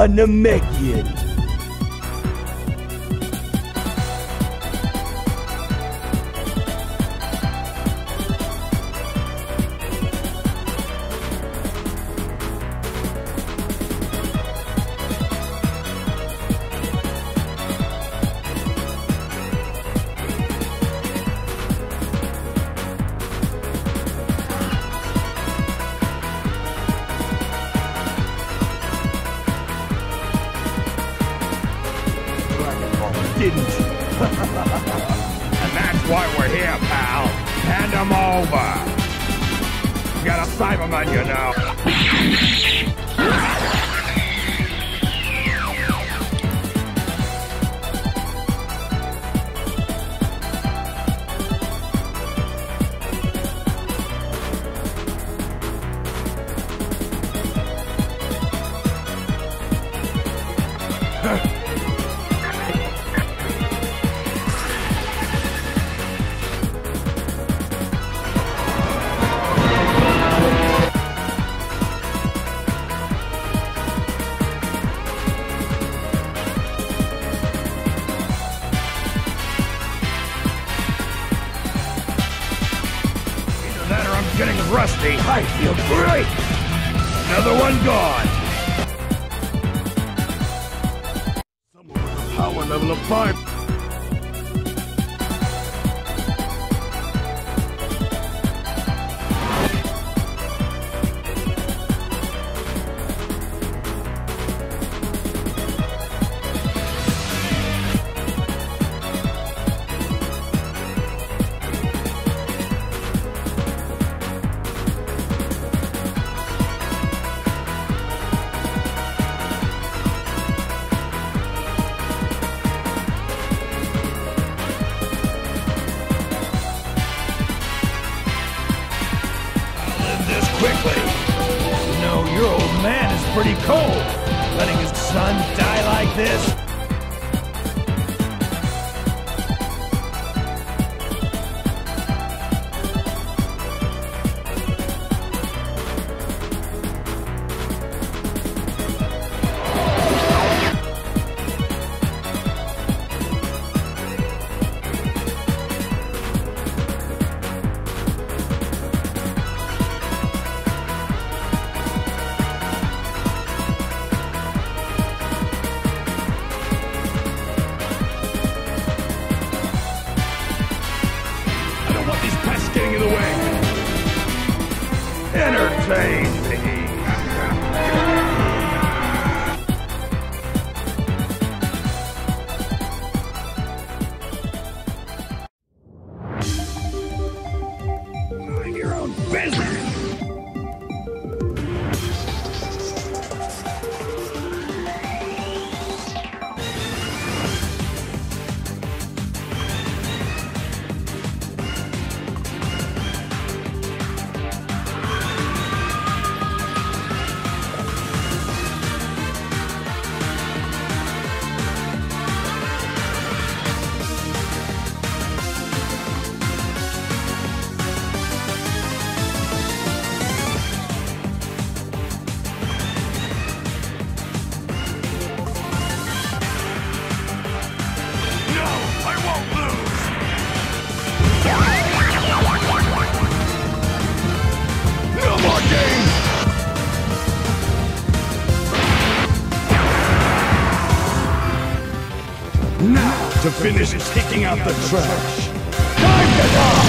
A Namekian. Didn't. and that's why we're here, pal. Hand them over. You got a Saibaman, you know. rusty. I feel great. Another one gone. Someone with a power level of 5. Your old man is pretty cold. Letting his son die like this? Entertain Now to finish taking out the trash. Time to die.